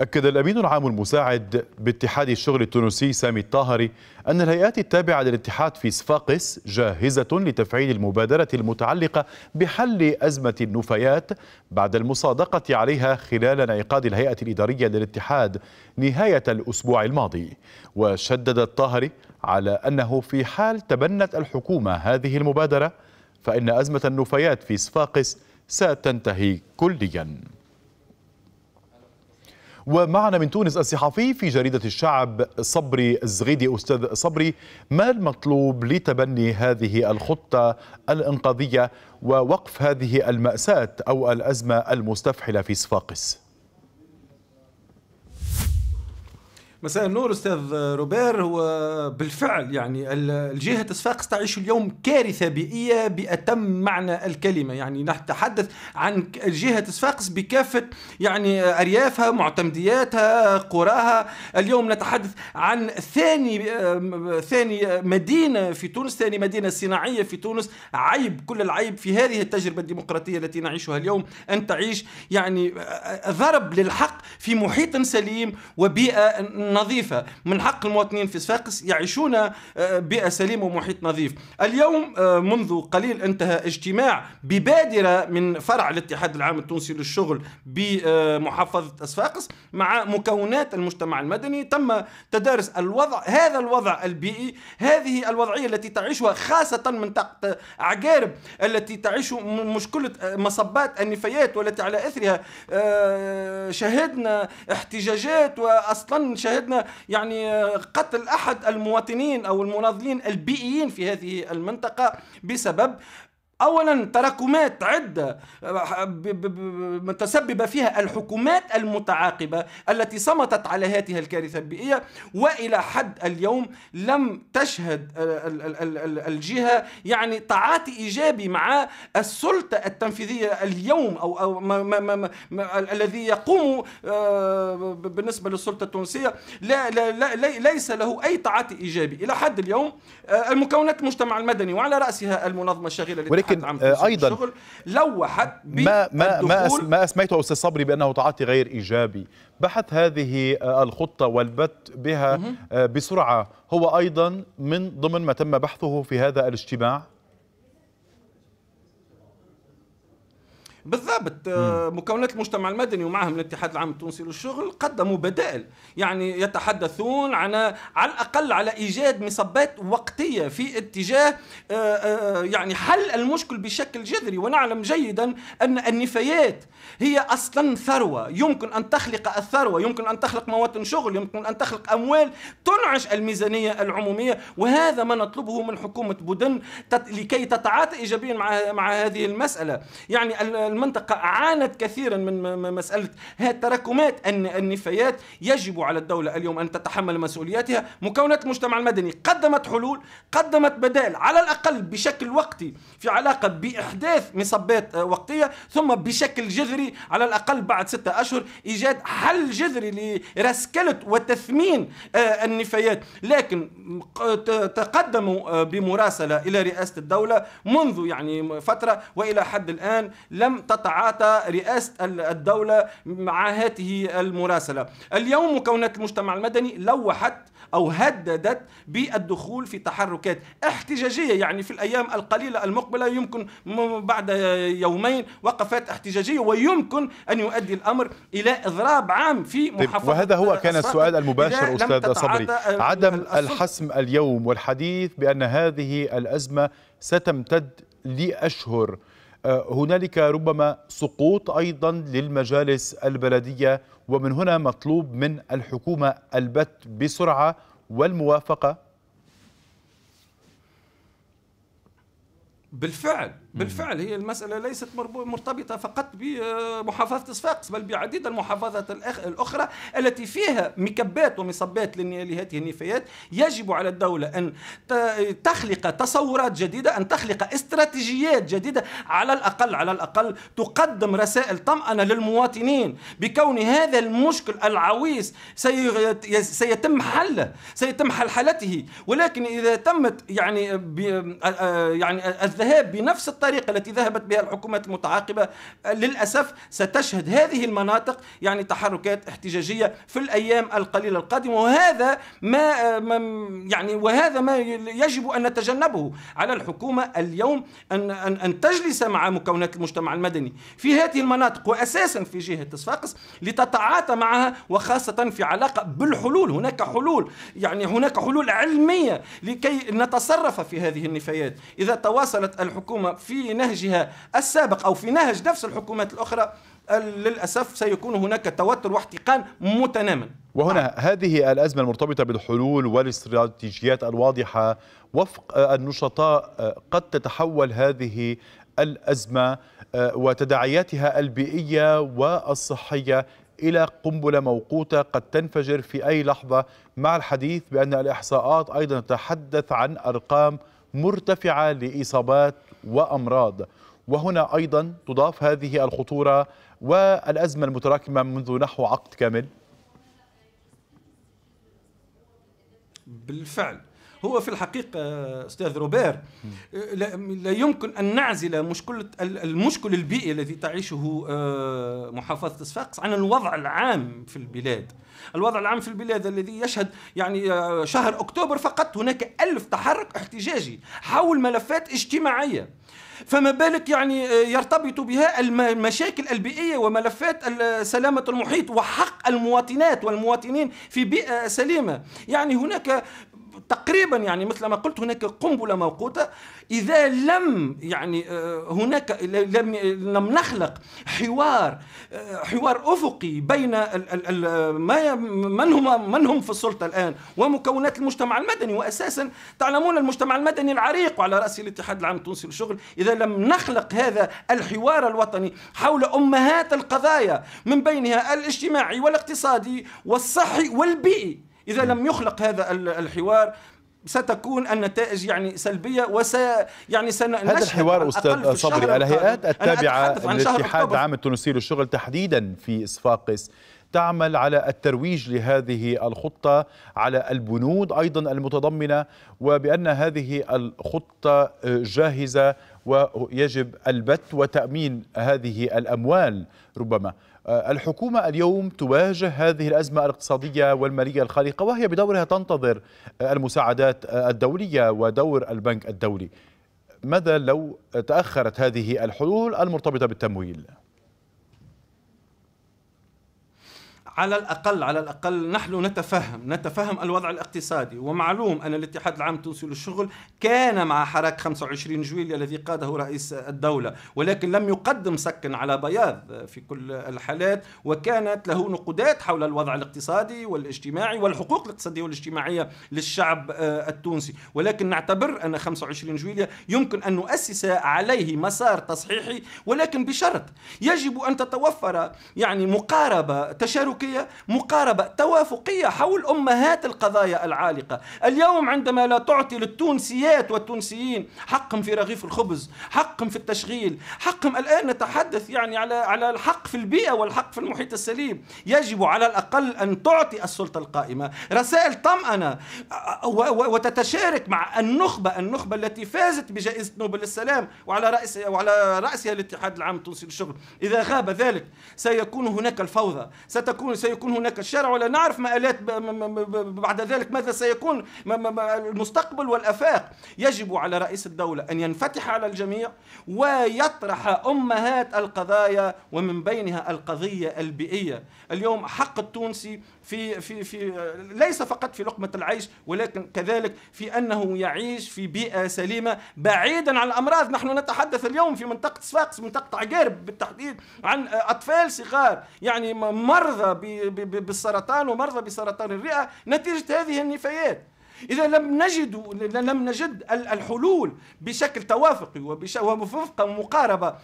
أكد الأمين العام المساعد باتحاد الشغل التونسي سامي الطاهري أن الهيئات التابعة للاتحاد في صفاقس جاهزة لتفعيل المبادرة المتعلقة بحل أزمة النفايات بعد المصادقة عليها خلال انعقاد الهيئة الإدارية للاتحاد نهاية الأسبوع الماضي. وشدد الطاهري على أنه في حال تبنت الحكومة هذه المبادرة فإن أزمة النفايات في صفاقس ستنتهي كلياً. ومعنا من تونس الصحفي في جريدة الشعب صبري الزغيدي أستاذ صبري ما المطلوب لتبني هذه الخطة الإنقاذية ووقف هذه المأساة أو الأزمة المستفحلة في صفاقس؟ مساء النور أستاذ روبير. هو بالفعل يعني الجهة صفاقس تعيش اليوم كارثة بيئية بأتم معنى الكلمة. يعني نتحدث عن جهه صفاقس بكافة يعني أريافها معتمدياتها قراها. اليوم نتحدث عن ثاني ثاني مدينة في تونس ثاني مدينة صناعية في تونس. عيب كل العيب في هذه التجربة الديمقراطية التي نعيشها اليوم أن تعيش يعني ضرب للحق في محيط سليم وبيئة نظيفة. من حق المواطنين في صفاقس يعيشون آه، بيئة سليمة ومحيط نظيف. اليوم آه، منذ قليل انتهى اجتماع ببادرة من فرع الاتحاد العام التونسي للشغل بمحافظة صفاقس مع مكونات المجتمع المدني. تم تدارس الوضع هذا الوضع البيئي هذه الوضعية التي تعيشها خاصة من تحت عقارب التي تعيش مشكلة آه، مصبات النفايات والتي على إثرها شهدنا احتجاجات واصلا شهدنا شاهدنا يعني قتل أحد المواطنين أو المناضلين البيئيين في هذه المنطقة بسبب اولا تراكمات عدة متسببة فيها الحكومات المتعاقبة التي صمتت على هذه الكارثة البيئية وإلى حد اليوم لم تشهد الجهة يعني تعاطي إيجابي مع السلطة التنفيذية اليوم أو ما ما ما ما الذي يقوم آه، بالنسبة للسلطة التونسية لا, لا, لا ليس له أي تعاطي إيجابي. إلى حد اليوم آه، المكونات المجتمع المدني وعلى رأسها المنظمة الشاغله ولكن أيضا لوحت ما ما ما, ما اسميته أستاذ صبري بأنه تعاطي غير إيجابي. بحث هذه الخطة والبت بها بسرعة. هو أيضا من ضمن ما تم بحثه في هذا الاجتماع بالضبط. آه، مكونات المجتمع المدني ومعهم الاتحاد العام التونسي للشغل قدموا بدائل. يعني يتحدثون عن على الأقل على إيجاد مصبات وقتية في اتجاه آه، آه، يعني حل المشكل بشكل جذري. ونعلم جيدا أن النفايات هي أصلا ثروة. يمكن أن تخلق الثروة يمكن أن تخلق مواطن شغل يمكن أن تخلق أموال تنعش الميزانية العمومية. وهذا ما نطلبه من حكومة بودن لكي تتعاطى ايجابيا مع مع هذه المسألة. يعني المنطقة عانت كثيرا من مسألة تراكمات النفايات يجب على الدولة اليوم أن تتحمل مسؤولياتها. مكونات المجتمع المدني قدمت حلول قدمت بدائل على الأقل بشكل وقتي في علاقة بإحداث مصبات آه، وقتية ثم بشكل جذري على الأقل بعد ستة أشهر إيجاد حل جذري لرسكلة وتثمين آه، النفايات. لكن تقدموا آه، بمراسلة إلى رئاسة الدولة منذ يعني فترة وإلى حد الآن لم تتعاطى رئاسة الدولة مع هذه المراسلة. اليوم مكونات المجتمع المدني لوحت أو هددت بالدخول في تحركات احتجاجية يعني في الأيام القليلة المقبلة يمكن بعد يومين وقفات احتجاجية ويمكن أن يؤدي الأمر إلى إضراب عام في طيب، محافظة وهذا هو كان السؤال المباشر أستاذ صبري. عدم الحسم اليوم والحديث بأن هذه الأزمة ستمتد لأشهر. آه، هنالك ربما سقوط أيضا للمجالس البلدية ومن هنا مطلوب من الحكومة البت بسرعة والموافقة. بالفعل. بالفعل هي المسألة ليست مرتبطة فقط بمحافظة صفاقس بل بعديد المحافظات الأخرى التي فيها مكبات ومصبات لهذه النفايات. يجب على الدولة أن تخلق تصورات جديدة أن تخلق استراتيجيات جديدة. على الأقل على الأقل تقدم رسائل طمأنة للمواطنين بكون هذا المشكل العويص سيتم حله سيتم حلحلته ولكن إذا تمت يعني يعني الذهاب بنفس الطريقة الطريقة التي ذهبت بها الحكومات المتعاقبة. للأسف ستشهد هذه المناطق يعني تحركات احتجاجية في الأيام القليلة القادمة. وهذا ما يعني وهذا ما يجب أن نتجنبه. على الحكومة اليوم أن أن أن تجلس مع مكونات المجتمع المدني في هذه المناطق وأساسا في جهة صفاقس لتتعاطى معها وخاصة في علاقة بالحلول. هناك حلول يعني هناك حلول علمية لكي نتصرف في هذه النفايات. إذا تواصلت الحكومة في نهجها السابق أو في نهج نفس الحكومات الأخرى للأسف سيكون هناك توتر واحتقان متناما. وهنا هذه الأزمة المرتبطة بالحلول والاستراتيجيات الواضحة وفق النشطاء قد تتحول هذه الأزمة وتداعياتها البيئية والصحية إلى قنبلة موقوتة قد تنفجر في أي لحظة. مع الحديث بأن الإحصاءات أيضا تتحدث عن أرقام مرتفعة لإصابات وأمراض. وهنا أيضا تضاف هذه الخطورة والأزمة المتراكمة منذ نحو عقد كامل. بالفعل. هو في الحقيقة أستاذ روبير لا يمكن أن نعزل مشكلة المشكل البيئي الذي تعيشه آه، محافظة صفاقس عن الوضع العام في البلاد. الوضع العام في البلاد الذي يشهد يعني آه، شهر أكتوبر فقط هناك ألف تحرك احتجاجي حول ملفات اجتماعية. فما بالك يعني آه، يرتبط بها المشاكل البيئية وملفات سلامة المحيط وحق المواطنات والمواطنين في بيئة سليمة. يعني هناك تقريبا يعني مثل ما قلت هناك قنبلة موقوتة. إذا لم يعني آه، هناك لم لم نخلق حوار آه، حوار أفقي بين ما من هم من هم في السلطة الآن؟ ومكونات المجتمع المدني. واساسا تعلمون المجتمع المدني العريق وعلى راسه الاتحاد العام التونسي للشغل. إذا لم نخلق هذا الحوار الوطني حول أمهات القضايا من بينها الاجتماعي والاقتصادي والصحي والبيئي إذا لم يخلق هذا الحوار ستكون النتائج يعني سلبية وس يعني سنشهد هذا الحوار أستاذ صبري الهيئات التابعة للاتحاد العام التونسي للشغل تحديدا في صفاقس تعمل على الترويج لهذه الخطة على البنود أيضا المتضمنة وبأن هذه الخطة جاهزة ويجب البت وتأمين هذه الأموال ربما آه، الحكومة اليوم تواجه هذه الأزمة الاقتصادية والمالية الخارقة وهي بدورها تنتظر آه، المساعدات آه، الدولية ودور البنك الدولي ماذا لو تأخرت هذه الحلول المرتبطة بالتمويل؟ على الأقل على الأقل نحن نتفهم نتفهم الوضع الاقتصادي. ومعلوم أن الاتحاد العام التونسي للشغل كان مع حراك 25 جويلية الذي قاده رئيس الدولة ولكن لم يقدم سكن على بياض في كل الحالات وكانت له نقودات حول الوضع الاقتصادي والاجتماعي والحقوق الاقتصادية والاجتماعية للشعب آه، التونسي. ولكن نعتبر أن 25 جويلية يمكن أن نؤسس عليه مسار تصحيحي ولكن بشرط يجب أن تتوفر يعني مقاربة تشاركية توافقية مقاربة توافقية حول أمهات القضايا العالقة. اليوم عندما لا تعطي للتونسيات والتونسيين حقهم في رغيف الخبز حقهم في التشغيل حقهم الآن نتحدث يعني على على الحق في البيئة والحق في المحيط السليم يجب على الأقل أن تعطي السلطة القائمة. رسائل طمأنة وتتشارك مع النخبة النخبة التي فازت بجائزة نوبل للسلام وعلى رأسها وعلى رأسها الاتحاد العام التونسي للشغل. إذا غاب ذلك سيكون هناك الفوضى ستكون سيكون هناك الشارع ولا نعرف مآلات بعد ذلك ماذا سيكون المستقبل والأفاق. يجب على رئيس الدولة أن ينفتح على الجميع ويطرح أمهات القضايا ومن بينها القضية البيئية. اليوم حق التونسي في في في ليس فقط في لقمة العيش ولكن كذلك في أنه يعيش في بيئة سليمة بعيدا عن الأمراض. نحن نتحدث اليوم في منطقة صفاقس منطقة عقارب بالتحديد عن أطفال صغار. يعني مرضى بالسرطان ومرضى بسرطان الرئة نتيجة هذه النفايات. إذا لم نجد لم نجد الحلول بشكل توافقي ووفق مقاربة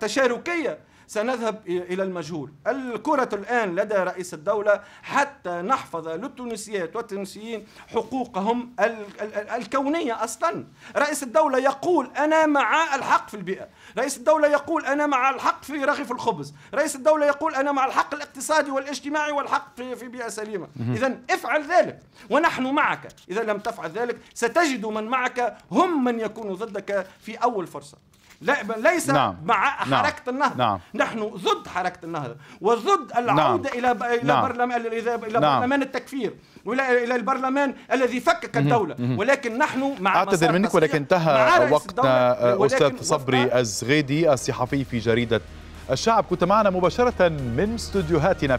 تشاركية سنذهب إلى المجهول. الكرة الآن لدى رئيس الدولة حتى نحفظ للتونسيات والتونسيين حقوقهم الكونية أصلا. رئيس الدولة يقول أنا مع الحق في البيئة. رئيس الدولة يقول أنا مع الحق في رغيف الخبز. رئيس الدولة يقول أنا مع الحق الاقتصادي والاجتماعي والحق في, في بيئة سليمة. إذا افعل ذلك. ونحن معك. إذا لم تفعل ذلك ستجد من معك هم من يكون ضدك في أول فرصة. لا ليس نعم. مع نعم. حركة النهضة نعم. نحن ضد حركة النهضة وضد العودة إلى إلى نعم. برلمان إلى نعم. برلمان التكفير والى إلى البرلمان الذي فكك الدولة ولكن نحن مع أعتذر مسار منك ولكن انتهى وقتنا الدولة، وفق- صبري الزغيدي الصحفي في جريدة الشعب كنت معنا مباشرة من استديوهاتنا في